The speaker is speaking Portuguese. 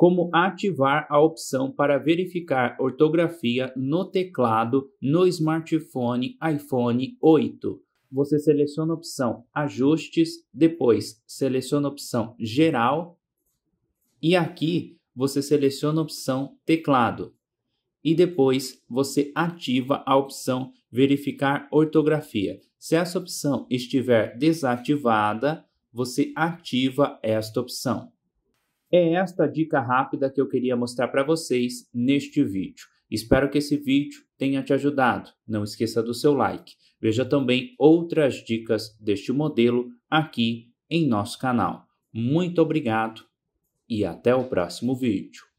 Como ativar a opção para verificar ortografia no teclado no smartphone iPhone 8. Você seleciona a opção Ajustes, depois seleciona a opção Geral e aqui você seleciona a opção Teclado e depois você ativa a opção Verificar ortografia. Se essa opção estiver desativada, você ativa esta opção. É esta dica rápida que eu queria mostrar para vocês neste vídeo. Espero que esse vídeo tenha te ajudado. Não esqueça do seu like. Veja também outras dicas deste modelo aqui em nosso canal. Muito obrigado e até o próximo vídeo.